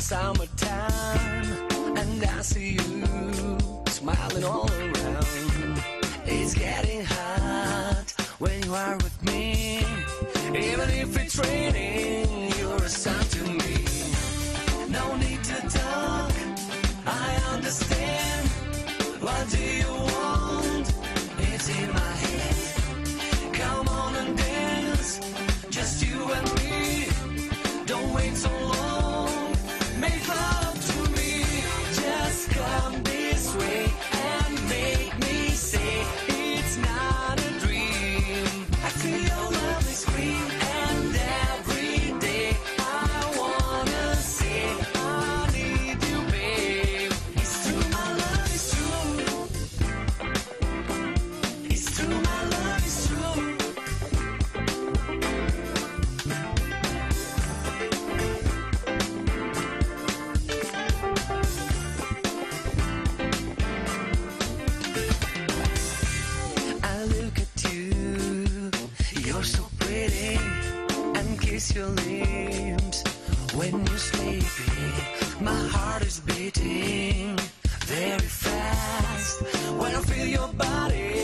summertime, and I see you smiling all around. It's getting hot when you are with me, even if it's raining. your limbs when you're sleeping. My heart is beating very fast when I feel your body.